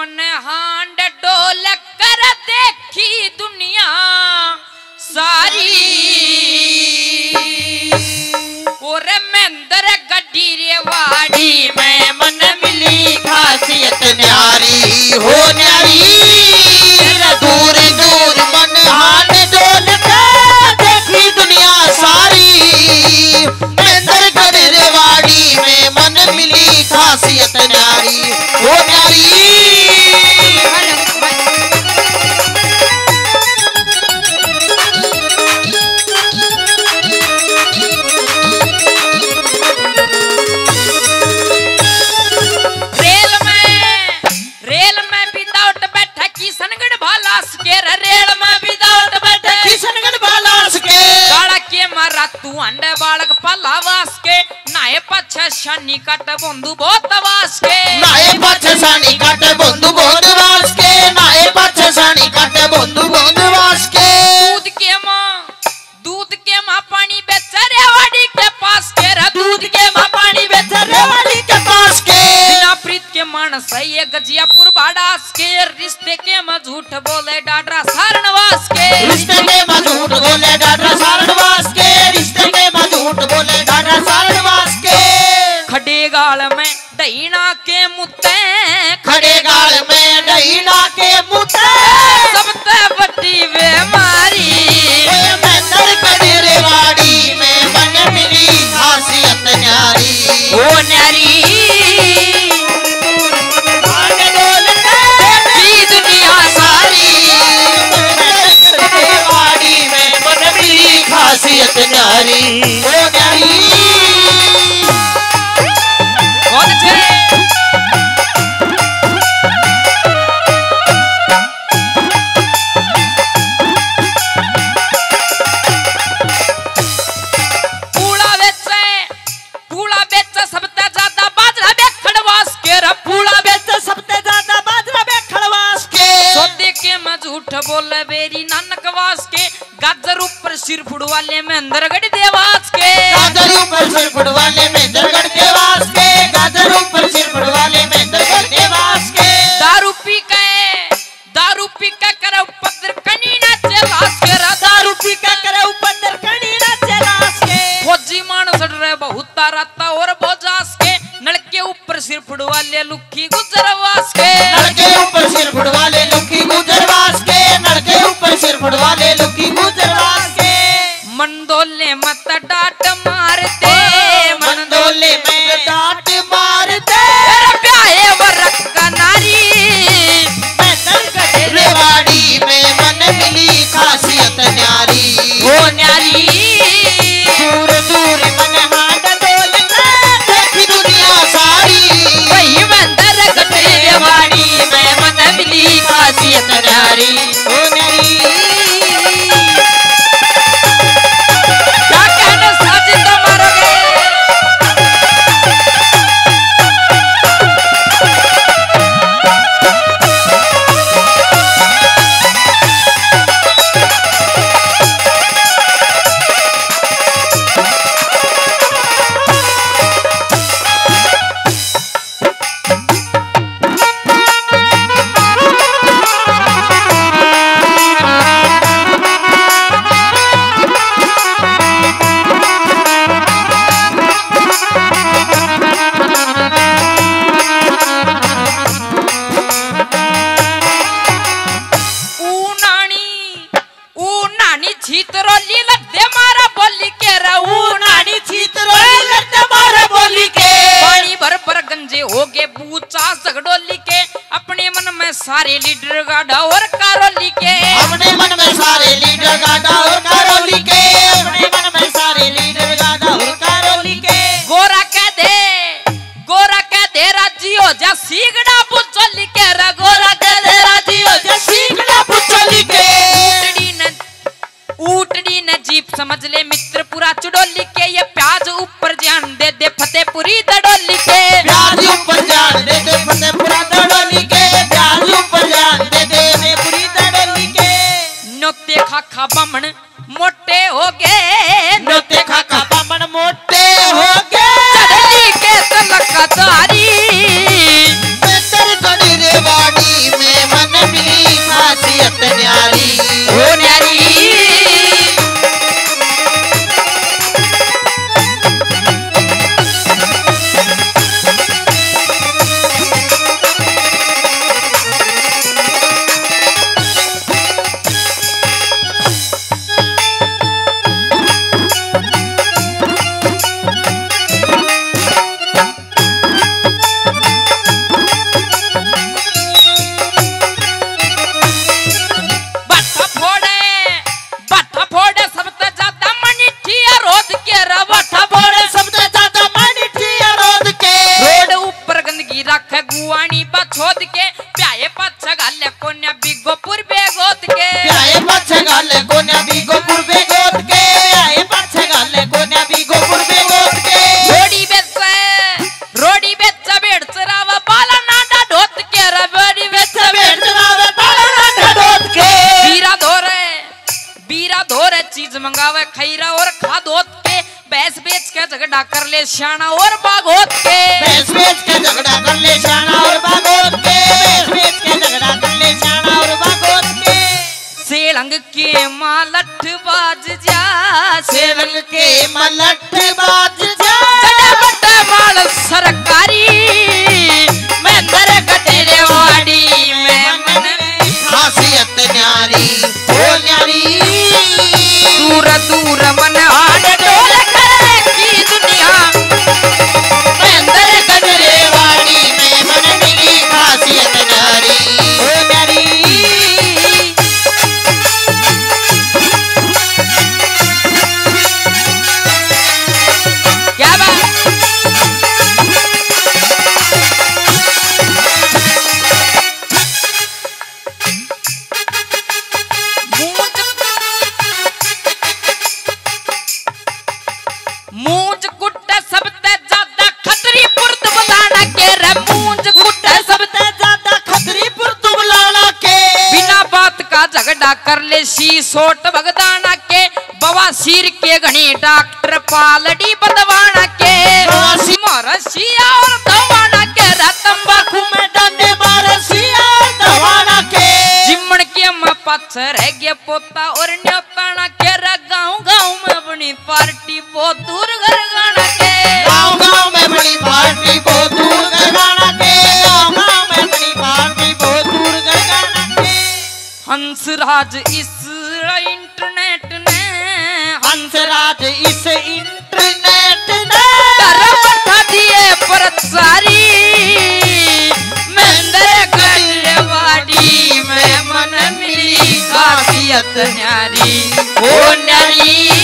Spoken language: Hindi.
सामने हांड डोल कर देखी दुनिया सारी। और महेंद्र गड्डी रे में मन मिली खासियत प्यारी हो के रेड़ मा विदाउट बटे किशनगढ़ बालास के काला के मरा तू अंडे बालक पलावास के नाए पछ शनि कट बंधु बहुत वास के नाए पछ शनि कट बंधु बहुत फुटवाले में अंदर अंदरगढ़ देवास के। गाजर ऊपर सिर फुटवाले में अंदर अंदरगढ़ देवास के। गाजर ऊपर सिर फुटवाले में अंदर अंदरगढ़ देवास के। दारू पी के दारू पी के कर उपद्र कनी ना चलास के दारू पी के कर उपद्र कनी ना चलास के। फौजी मान सड़ रहे बहुत राता और भोजास के। नलके ऊपर सिर फुटवाले लुक्की गुजरवास के। सारे पूछा सगडोली के अपने मन में सारे लीडर गाढ़ा और कारोली के अपने मन में सारे लीडर गाढ़ा और कारोली के अपने मन में सारे लीडर गाढ़ा और कारोली के गोरा कह दे गोरा कह दे राज़ी हो जा सीगड़ा बिगोपुर बेगोत के आए पाछे गाले कोन्या भी गोपुर बे गोद के आए पाछे गाले कोन्या भी गोपुर बे गोद के रोडी बेचे रोडी बेचा बेड़ चरावा बाला नाडा ढोत के रबड़ी बेचा बेड़ चलावे बाला ना गोद के बीरा धोरे बीरा धोरे चीज़ मंगावे खैरा और खा धोत के भैंस बेच के झगड़ा कर ले श्याना और बागोत के बेच बेच के झगड़ा कर ले शाना और के मलठ बाज जा सेवन के मलठ बाज जा। चढ़े माल सरकारी, मैं दर कटेरे वाड़ी में खासियत न्यारी सोट भगदाना के बवासीर के घनी डॉक्टर पालड़ी बदवाना के मरसिया और दवाना के रतंबाकू में डांडे बारसिया दवाना के जिमण के म पत्थर है गे पोता और न्योताना के रे गाँव गाँव में अपनी पार्टी बहुत दूर घर गाना के गाँव गाँव में पार्टी बहुत दूर गरगाना के गाँव गाँव में पार्टी बहुत दूर गरगाना के हंसराज इस सारी मंदिर गलवाड़ी में मन मिली काफियत न्यारी। ओ न्यारी।